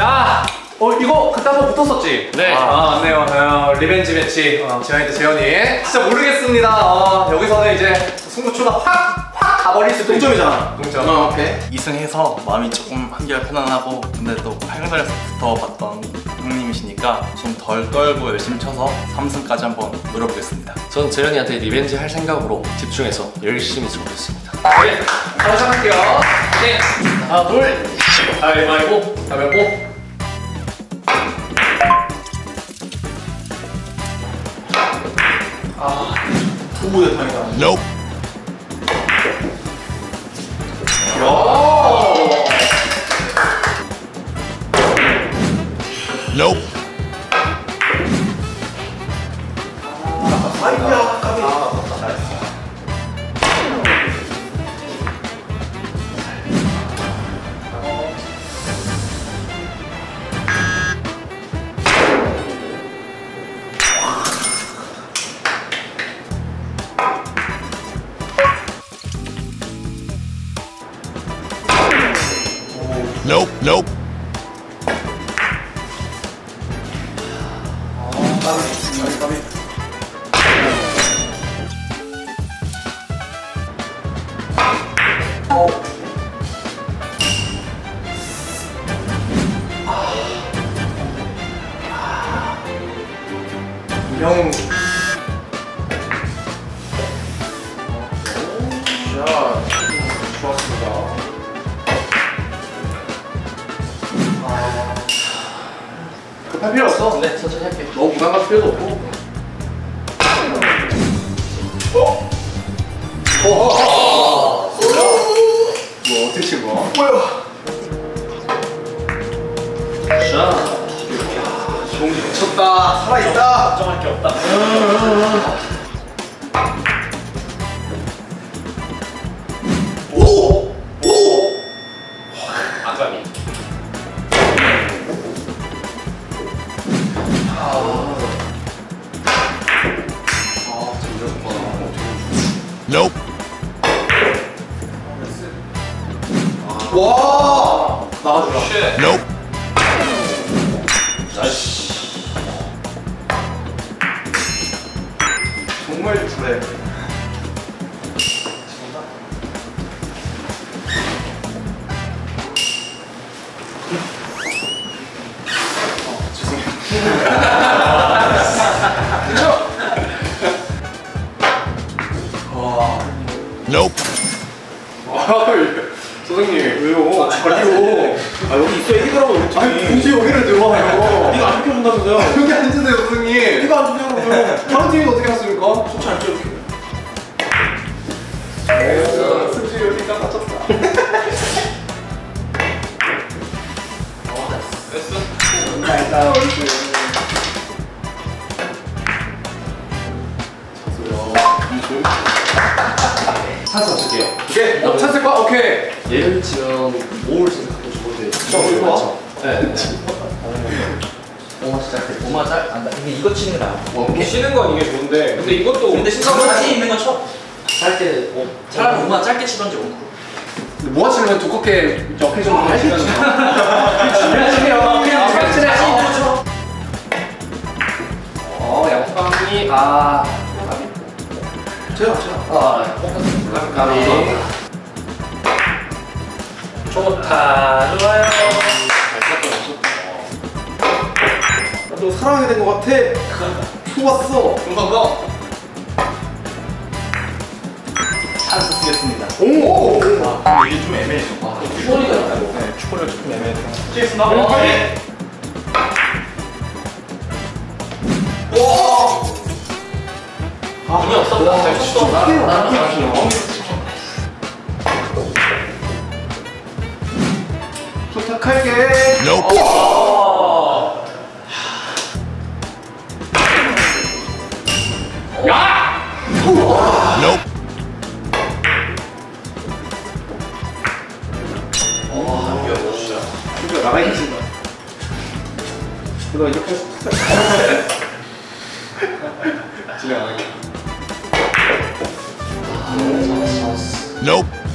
자, 어 이거 그때 한번 붙었었지? 네. 아, 맞네요. 어, revenge match. 어, 재현이 대 재현이. 진짜 모르겠습니다. 어, 여기서는 이제 승부추가 확, 확 가버릴 수도 있- 동점이잖아. 동점. 어, 오케이. 2승해서 마음이 조금 한결 편안하고 근데 또 8강전에서부터 봤던 형님이시니까 좀 덜 떨고 열심히 쳐서 3승까지 한번 노려보겠습니다. 전 재현이한테 revenge 할 생각으로 집중해서 열심히 쳐보겠습니다. 네, 바로 시작할게요. 네. 하나, 둘. 가위바위보. 가위바위보. 오, 대탕이다. Nope. Nope. 까비, 까 할 필요 없어. 네, 천천히 할게. 너무 부담 갖을 필요도 없고. 어? 와! 뭐 어떻게 친 거야? 뭐야? 자. 종지 미쳤다. 살아있다. 걱정할 게 없다. 정말 잘해. Nope. 아이, 선생님 왜요? 자리요. 아 여기 있어야 이거라고 여기. 아니 굳이 여기를 들어와요. 네가 안 비켜준다면서요? 여기 앉으세요 선생님. 네가 앉으세요 그러면. 다른 팀이 어떻게 갔습니까? 좋지 않죠. 네, 승지 여기 딱 맞췄다. 됐어. 찬스 없을게요. 오케이. 어, 찬스 과 오케이. 예를 지면 몸을 생각하고 싶은데. 저 이거 와. 네. 오마 시작해. 오마 짤? 안 돼. 이게 이거 치는 게 나아. 어, 쉬는 건 이게 좋은데, 근데 이것도 근데 자신 있는 건 쳐. 짧게, 어, 차라리 오마 짧게 치던지 오크. 모아치면 두껍게 옆에 좀 하시면 그냥 그냥 잘 치네. 어, 양방이 아. 제가 제가 아, 까비. 좋다. 좋아요. 너 사랑하게 된 것 같아 좋았어 감사합니다. 찬스 쓰겠습니다. 오 아, 이게 좀 애매해서. 아, 추월이가 나고. 네, 축구를 조금 애매해서. 치겠습니다. 네. 돈이 없었다. 잘 쳤어. 나랑 나랑 나랑 부탁할게 Nope. 진짜 나가 있습니다 너 이렇게 해서 진행 안 할게 Nope.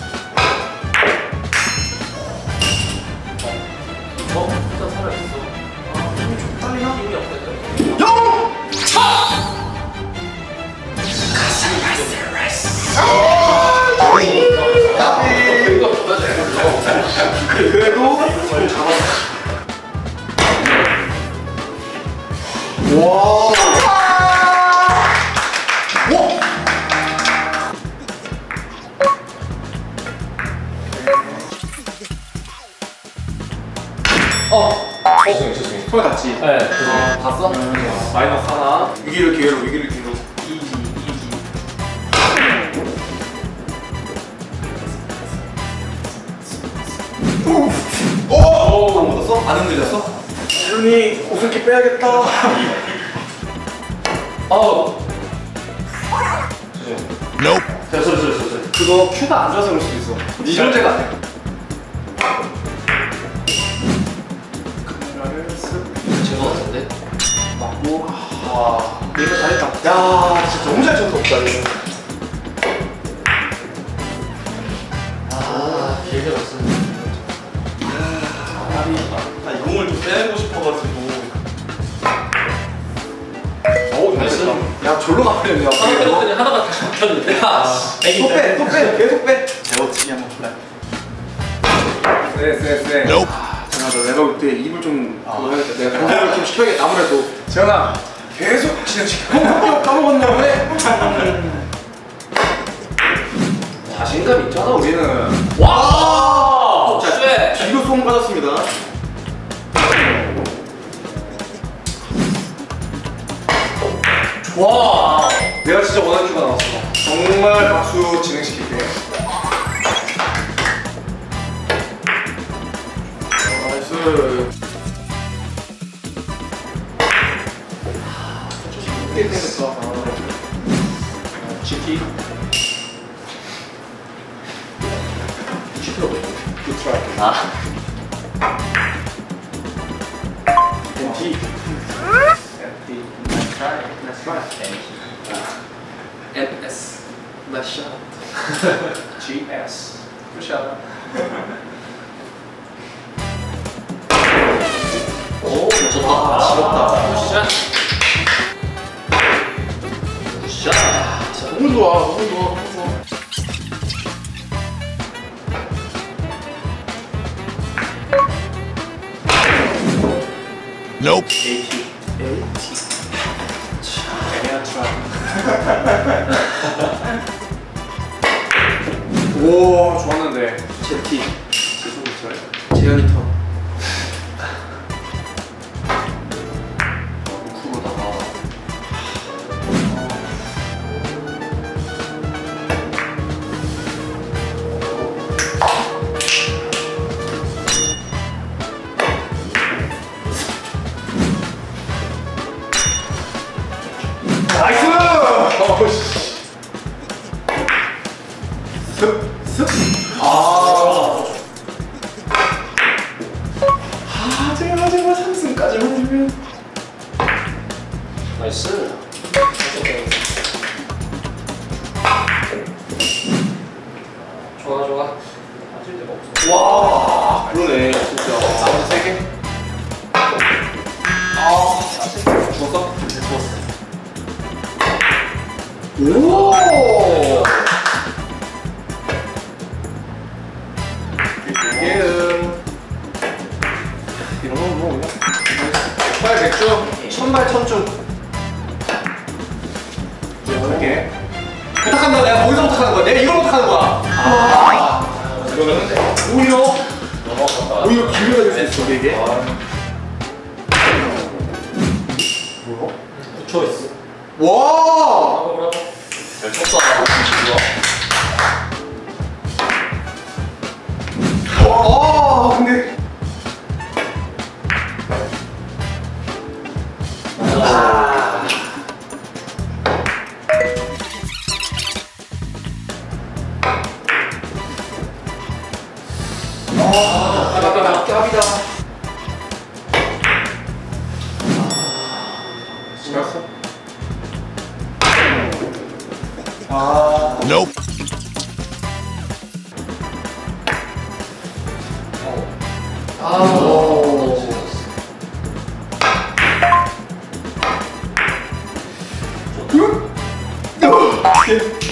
안 흔들렸어? 지훈이 웃음기 빼야겠다. 어. Nope. 됐어, 됐어, 됐어, 됐어. 그거 큐가 안 좋아서 그럴 수도 있어. 네 문제가 아니야. 카메라를 쓱 제거 같은데. 맞고. 와, 얘가 잘했다. 야, 진짜 너무 잘 쳤다, 없다, 이거. 야, 졸로 가버렸네, 하나 빼렸더니 하나가 다시 막혔는데. 또 빼, 또 빼, 계속 빼. 제어치기 한번 볼래? 쎄, 쎄, 쎄. Nope. 잠깐, 내가 그때 입을 좀 그거 해야겠다. 내가 공격을 좀 시켜야겠다. 아무래도. 재현아, 계속 진행시켜. 어, 까먹었나 왜? 자신감 있잖아, 우리는. 와. 자, 쎄. 뒤로 소음 받았습니다. 와. 내가 진짜 원하는 큐가 나왔어. 정말 박수 진행시킬게. 나 try. Let's try. NS. Let's shot. GS. 굿샷. 오 좋다. 지렸다. 굿샷. 굿샷. 너무 좋아, 너무 좋아, 너무 좋아. Nope. AT. 오, 좋았는데. 제티. 지금 잘. 재현이 턴. 천발 천중. 이렇게. 부탁한다. 내가 거기서 부탁하는 거야. 내가 이걸 부탁하는 거야. 아, 이거는 오히려 오히려 기회가 될수 있어, 이게. 붙여 있어. 와! 브라보 브라보. 잘 쳤다. 아, 근데. 아.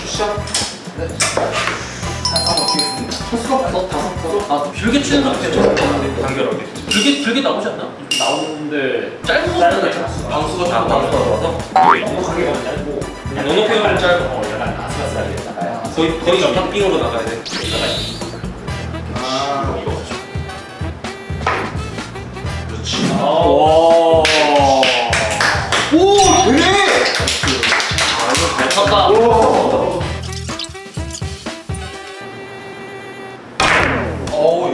샷. 한번 어떻게 했습니다. 다섯 다섯 다섯. 아 길게 치는 거 괜찮아. 길게 길게 나오지 않나? 나오는데 짧은 거 짧은 거. 방수가 다 방수가 들어와서 넉넉하게 가면 짧고 넉넉하게 짧아. 어 약간 아슬아슬하게 거의 거의 탑빙으로 나가야 돼. 오. 오, 되게. 잘 쳤다. 어우,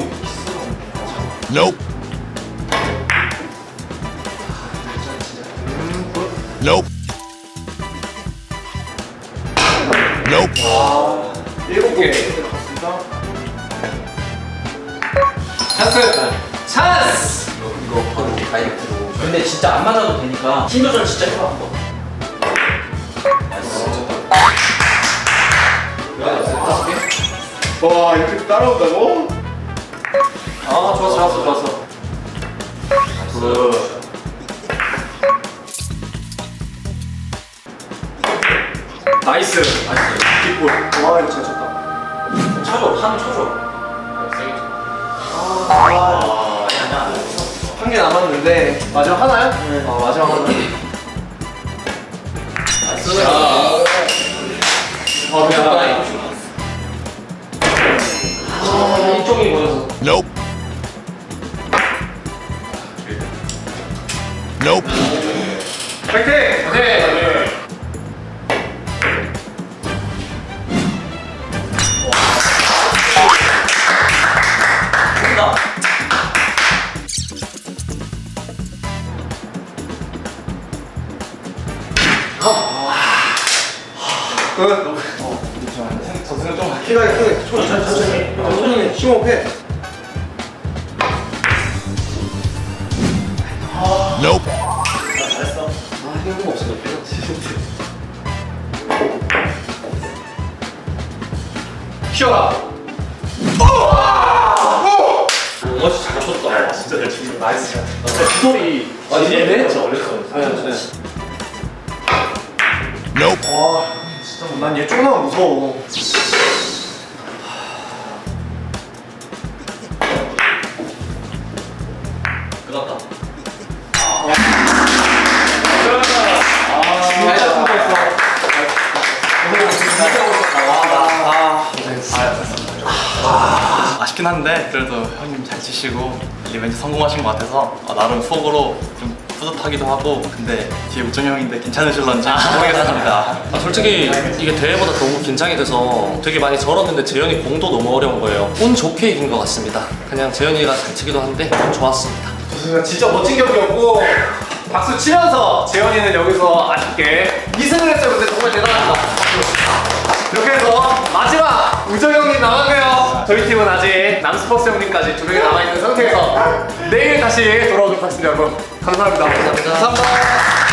Nope. Nope. Nope. 일곱 개. 찬스. 찬스. 근데 진짜 안 맞아도 되니까 힘 조절 진짜 해봐 한번. 와 이렇게 따라온다고? 아, 좋았어, 좋았어, 좋았어. 마지막 하나요? 네. 어, 마지막 하나. 나이스. 어, 미안하다. 아, 이쪽이 보여서. Nope. Nope. 끝. 어, 저 생각 좀 할게. 키가 크게 천천히 천천히 심호흡해 Nope. 아, 힘금 없어. 너. 쉬어라. 어, 진짜 잘 쳤다. 진짜 잘 친다 나이스. 뒷볼이 아, 얘네? 진짜 어렸어 Nope. 난얘 조금만 무서워 끝났다. 아쉽긴 한데 그래도 형님 잘 치시고 리벤지 성공하신 것 같아서 아, 나름 속으로 좀 뿌듯하기도 하고 근데 뒤에 우정 형인데 괜찮으실런지 모르겠습니다. 아, 솔직히 이게 대회보다 너무 긴장이 돼서 되게 많이 절었는데 재현이 공도 너무 어려운 거예요. 운 좋게 이긴 것 같습니다. 그냥 재현이가 잘 치기도 한데 좀 좋았습니다. 진짜 멋진 경기였고 박수 치면서 재현이는 여기서 아쉽게 2승을 했어요. 근데 정말 대단합니다. 이렇게 해서 저희 팀은 아직 남스포츠 형님까지 두 명이 남아있는 상태에서 내일 다시 돌아오도록 하겠습니다. 여러분 감사합니다. 감사합니다.